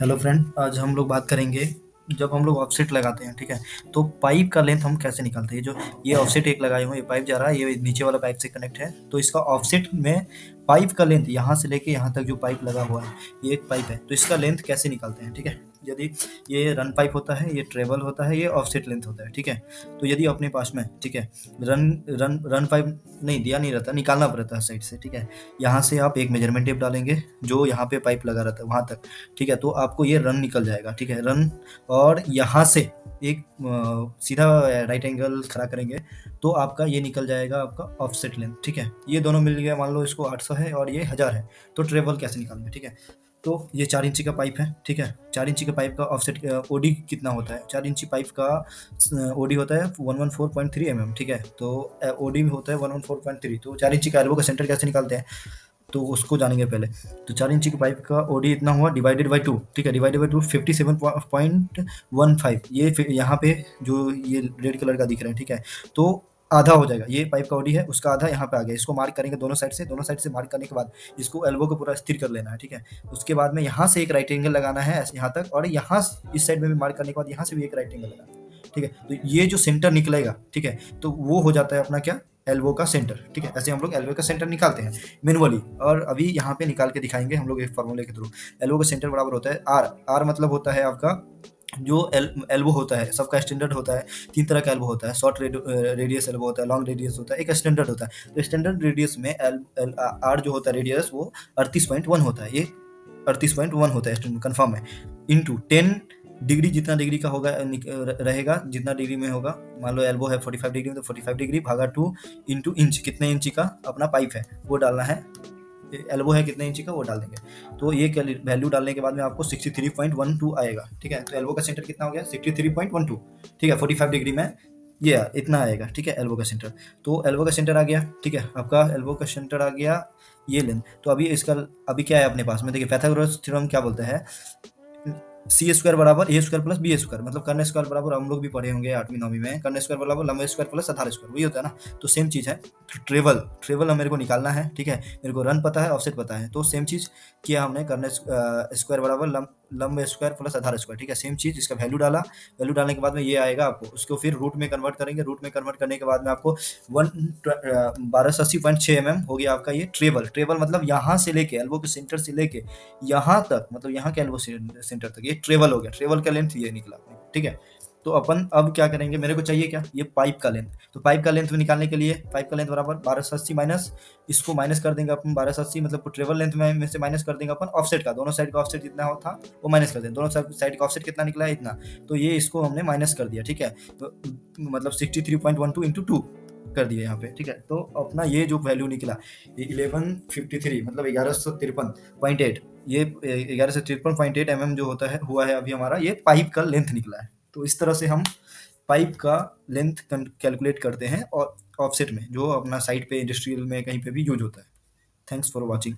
Hello friend आज हम लोग बात करेंगे जब हम लोग ऑफसेट लगाते हैं, ठीक है? तो पाइप का लेंथ हम कैसे निकालते हैं? जो, ये ऑफसेट एक लगाए हुए, ये पाइप जा रहा है, ये नीचे वाला पाइप से कनेक्ट है। तो इसका ऑफसेट में पाइप का लेंथ यहाँ से लेके यहाँ तक जो पाइप लगा हुआ है, ये एक पाइप है। तो इसका लेंथ कैसे निकालते हैं, ठीक है? यदि ये रन पाइप होता है, ये ट्रेवल होता है, ये ऑफसेट लेंथ होता है, ठीक है? तो यदि अपने पास में, ठीक है रन रन रन पाइप नहीं, दिया नहीं रहता, निकालना पड़ता है साइड से, ठीक है? यहाँ से आप एक मेज़रमेंट टेप डालेंगे, जो यहाँ पे पाइप लगा रहता है, वहाँ तक, ठीक है? तो आपको ये रन निकल जाएगा, ठीक है? रन और यहाँ से एक सीधा राइट एंगल खड़ा करेंगे तो आपका ये निकल जाएगा आपका ऑफसेट लेंथ ठीक है? ये दोनों मिल गया, मान लो इसको 800 है और ये हज़ार है तो ट्रेवल कैसे निकालेंगे, ठीक है? तो ये चार इंची का पाइप है, ठीक है? चार इंची का पाइप का ऑफसेट ओडी कितना होता है? चार इंची पाइप का ओडी होता है one one four point three M M ठीक है? तो ओडी भी होता है one one four point three तो चार इंची का एल्बो का सेंटर कैसे निकालते हैं? तो उसको जानेंगे पहले। तो चार इंची की पाइप का ओडी इतना हुआ डिवाइडेड बाई टू ठीक है? Divided by two fifty seven point one five ये यहाँ पे जो ये रेड कलर का दिख रहा है, ठीक है? तो आधा हो जाएगा। ये पाइप का ओडी है, उसका आधा यहाँ पे आ गया। इसको मार्क करेंगे दोनों साइड से, दोनों साइड से मार्क करने के बाद इसको एल्बो को पूरा स्थिर कर लेना है, ठीक है? उसके बाद में यहाँ से एक राइट एंगल लगाना है, यहाँ तक, और यहाँ इस साइड में भी मार्क करने के बाद यहाँ से भी एक राइट एंगल लगाना है, ठीक है? तो ये जो सेंटर निकलेगा, ठीक है? तो वो हो जाता है अपना क्या? एल्बो का सेंटर ठीक है? ऐसे हम लोग एल्बो का सेंटर निकालते हैं मैनुअली और अभी यहाँ पे निकाल के दिखाएँगे हम लोग एक फॉर्मूले के थ्रू एल्बो का सेंटर बराबर होता है आर आर मतलब होता है आपका जो एल एल्बो होता है सबका स्टैंडर्ड होता है तीन तरह का एल्बो होता है शॉर्ट रेडियस एल्बो होता है लॉन्ग रेडियस होता है एक स्टैंडर्ड होता है। तो स्टैंडर्ड रेडियस में एल, एल आर जो होता है रेडियस वो अड़तीस पॉइंट वन होता है ये अड़तीस पॉइंट वन होता है कन्फर्म है। इंटू टेन डिग्री जितना डिग्री का होगा रहेगा जितना डिग्री में होगा मान लो एल्बो है 45 डिग्री में तो 45 डिग्री भागा टू इंटू इंच कितने इंच का अपना पाइप है वो डालना है एल्बो है कितने इंची का, वो डाल देंगे। तो ये वैल्यू डालने के बाद में आपको 63.12 आएगा, ठीक है? तो एल्बो का सेंटर कितना हो गया? 63.12 ठीक है? 45 डिग्री में ये इतना आएगा, ठीक है? एल्बो का सेंटर तो एल्बो का सेंटर आ गया, ठीक है? आपका एल्बो का सेंटर आ गया, ये लेंथ तो अभी इसका, अभी क्या है अपने पास में? देखिए पैथागोरस थ्योरम क्या बोलते हैं? सी स्क्वायर बराबर A square plus B square मतलब कर्ण स्क्वायर बराबर हम लोग भी पढ़े होंगे आठवीं, नौवीं में। कर्ण स्क्वायर बराबर लंबे स्क्वायर प्लस आधार स्क्वायर वही होता है ना? तो सेम चीज़ है। ट्रेवल ट्रेवल हम मेरे को निकालना है, ठीक है? मेरे को रन पता है ऑफसेट पता है। तो सेम चीज़ किया हमने, करने स्क्वायर बराबर लंब स्क्वायर प्लस आधार स्क्वायर ठीक है? सेम चीज़, इसका वैल्यू डाला। वैल्यू डालने के बाद में ये आएगा आपको। उसको फिर रूट में कन्वर्ट करेंगे। रूट में कन्वर्ट करने के बाद में आपको वन बारह सौ अस्सी पॉइंट छः एम एम हो गया आपका ये ट्रेवल ट्रेवल मतलब यहाँ से लेके एल्बो के सेंटर से लेके, यहाँ तक मतलब यहाँ के एल्बो सेंटर तक, ये ट्रेवल हो गया। ट्रेवल का लेंथ ये निकला ठीक है? तो अपन अब क्या करेंगे? मेरे को चाहिए क्या? ये पाइप का लेंथ तो पाइप का लेंथ निकालने के लिए पाइप का लेंथ बराबर बारह सौ अस्सी माइनस इसको माइनस कर देंगे अपन बारह सौ अस्सी मतलब ट्रेवल लेंथ में, से माइनस कर देंगे अपन ऑफसेट का। दोनों साइड का ऑफसेट जितना हो था वो माइनस कर देंगे। दोनों साइड का ऑफसेट कितना निकला है? इतना। तो ये इसको हमने माइनस कर दिया ठीक है? तो मतलब sixty three point one two into two कर दिया यहाँ पे ठीक है? तो अपना ये जो वैल्यू निकला इलेवन फिफ्टी थ्री मतलब ग्यारह सौ तिरपन पॉइंट एट ये ग्यारह सौ तिरपन पॉइंट एट एम जो होता है हुआ है अभी हमारा ये पाइप का लेंथ निकला है। तो इस तरह से हम पाइप का लेंथ कैलकुलेट करते हैं और ऑफसेट में, जो अपना साइट पे, इंडस्ट्रियल में कहीं पे भी यूज़ होता है। Thanks for watching.